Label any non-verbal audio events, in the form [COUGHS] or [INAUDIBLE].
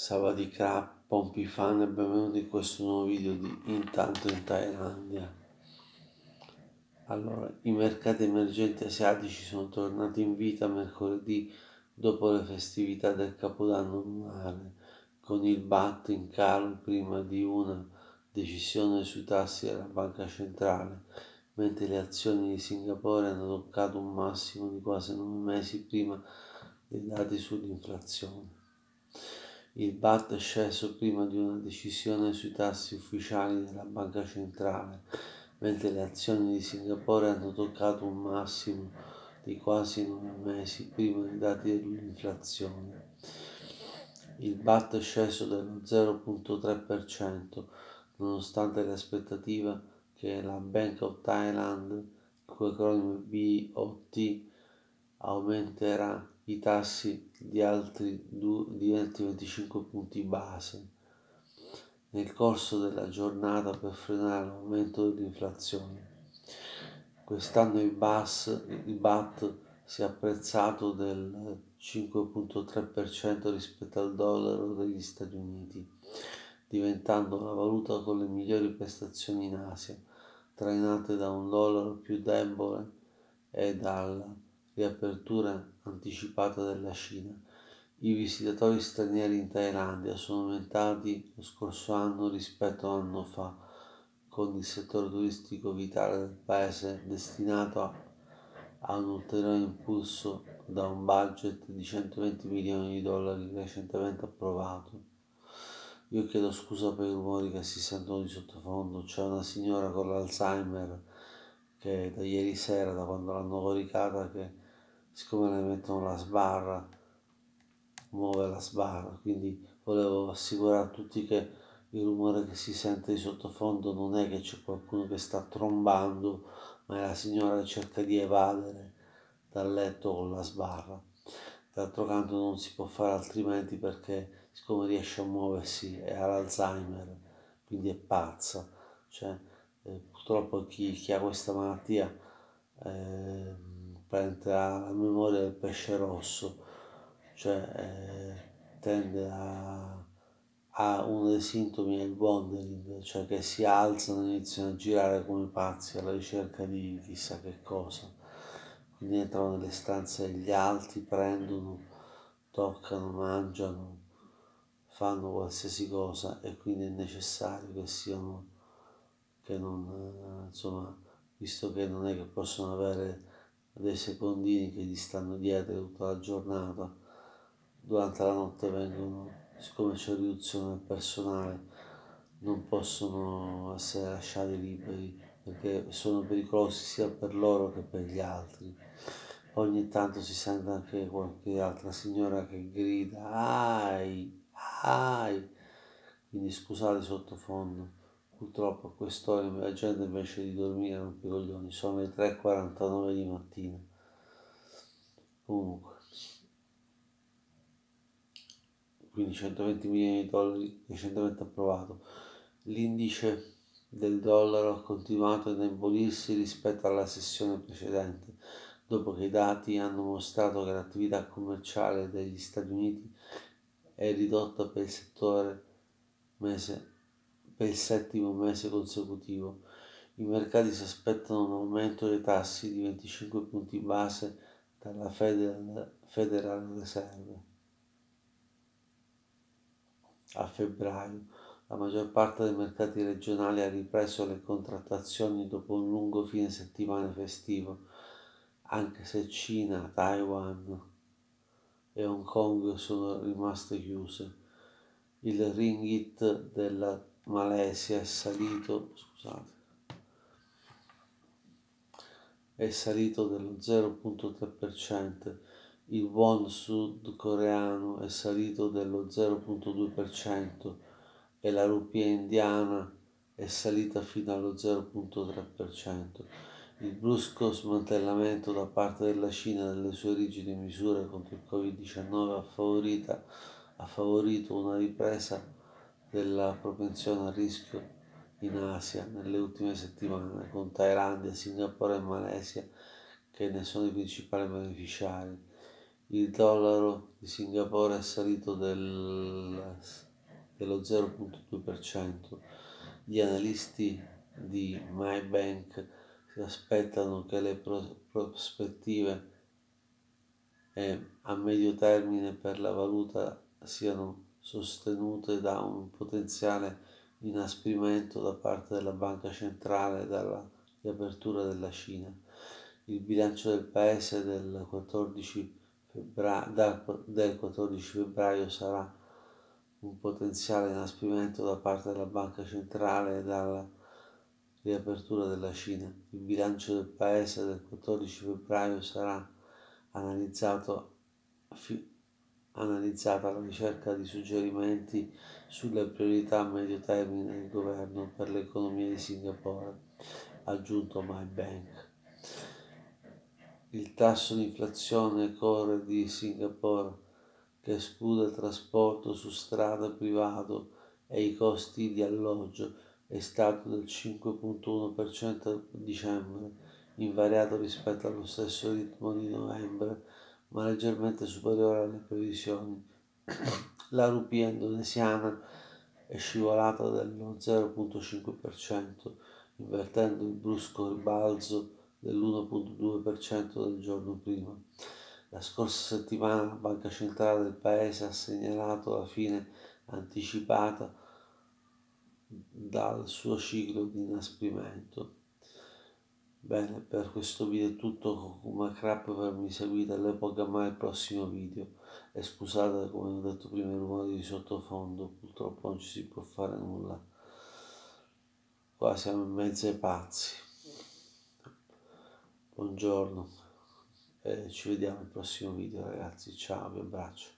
Savadi Crap, Pompi Fan e benvenuti in questo nuovo video di Intanto in Thailandia. Allora, i mercati emergenti asiatici sono tornati in vita mercoledì dopo le festività del Capodanno lunare, con il BAT in calo prima di una decisione sui tassi della banca centrale, mentre le azioni di Singapore hanno toccato un massimo di quasi nove mesi prima dei dati sull'inflazione. Il BAT è sceso prima di una decisione sui tassi ufficiali della banca centrale, mentre le azioni di Singapore hanno toccato un massimo di quasi nove mesi prima dei dati dell'inflazione. Il BAT è sceso dello 0.3%, nonostante l'aspettativa che la Bank of Thailand, il cui acronimo BOT, aumenterà i tassi di altri, di altri 25 punti base nel corso della giornata per frenare l'aumento dell'inflazione. Quest'anno il, BAS, il BAT si è apprezzato del 5.3% rispetto al dollaro degli Stati Uniti, diventando la valuta con le migliori prestazioni in Asia, trainate da un dollaro più debole e dalla riapertura anticipata della Cina. I visitatori stranieri in Thailandia sono aumentati lo scorso anno rispetto a un anno fa, con il settore turistico vitale del paese destinato a, a un ulteriore impulso da un budget di 120 milioni di dollari recentemente approvato. Io chiedo scusa per i rumori che si sentono di sottofondo, c'è una signora con l'Alzheimer che da ieri sera, da quando l'hanno coricata, che siccome le mettono la sbarra, muove la sbarra, quindi volevo assicurare a tutti che il rumore che si sente di sottofondo non è che c'è qualcuno che sta trombando, ma è la signora che cerca di evadere dal letto con la sbarra. D'altro canto non si può fare altrimenti perché siccome riesce a muoversi è all'Alzheimer, quindi è pazza. Cioè, eh, purtroppo chi, chi, ha questa malattia eh, prende la memoria del pesce rosso, cioè eh, tende a, a uno dei sintomi il wandering, cioè che si alzano e iniziano a girare come pazzi alla ricerca di chissà che cosa. Quindi entrano nelle stanze degli altri, prendono, toccano, mangiano, fanno qualsiasi cosa e quindi è necessario che siano, che non, insomma, visto che non è che possono avere dei secondini che gli stanno dietro tutta la giornata, durante la notte vengono, siccome c'è riduzione del personale, non possono essere lasciati liberi perché sono pericolosi sia per loro che per gli altri. Ogni tanto si sente anche qualche altra signora che grida ai, ai, quindi scusate sottofondo. Purtroppo a quest'ora la gente invece di dormire non più coglioni, sono le 3.49 di mattina. Comunque, quindi 120 milioni di dollari recentemente approvato. L'indice del dollaro ha continuato ad indebolirsi rispetto alla sessione precedente, dopo che i dati hanno mostrato che l'attività commerciale degli Stati Uniti è ridotta per il settore mese per il settimo mese consecutivo. I mercati si aspettano un aumento dei tassi di 25 punti base dalla Federal, Reserve a febbraio. La maggior parte dei mercati regionali ha ripreso le contrattazioni dopo un lungo fine settimana festivo, anche se Cina, Taiwan e Hong Kong sono rimaste chiuse. Il ringgit della Malesia è salito, scusate, è salito dello 0.3%, il won sudcoreano è salito dello 0.2% e la rupia indiana è salita fino allo 0.3%. Il brusco smantellamento da parte della Cina delle sue rigide misure contro il Covid-19 ha, ha favorito una ripresa della propensione a rischio in Asia nelle ultime settimane, con Thailandia, Singapore e Malesia che ne sono i principali beneficiari. Il dollaro di Singapore è salito del dello 0.2%. Gli analisti di MyBank si aspettano che le prospettive a medio termine per la valuta siano sostenute da un potenziale inasprimento da parte della banca centrale dalla riapertura della Cina. Il bilancio del paese del 14 febbraio, del 14 febbraio sarà un potenziale inasprimento da parte della banca centrale dalla riapertura della Cina. Il bilancio del paese del 14 febbraio sarà analizzato fi- analizzata la ricerca di suggerimenti sulle priorità a medio termine del governo per l'economia di Singapore, aggiunto MyBank. Il tasso di inflazione core di Singapore, che esclude il trasporto su strada privato e i costi di alloggio, è stato del 5.1% a dicembre, invariato rispetto allo stesso ritmo di novembre ma leggermente superiore alle previsioni. [COUGHS] La rupia indonesiana è scivolata dello 0.5%, invertendo il brusco ribalzo dell'1.2% del giorno prima. La scorsa settimana la Banca Centrale del Paese ha segnalato la fine anticipata dal suo ciclo di inasprimento. Bene, per questo video è tutto, come crap per avermi seguito all'epoca mai il prossimo video. E scusate come ho detto prima il rumore di sottofondo, purtroppo non ci si può fare nulla, qua siamo in mezzo ai pazzi. Buongiorno. E ci vediamo al prossimo video ragazzi, ciao, vi abbraccio.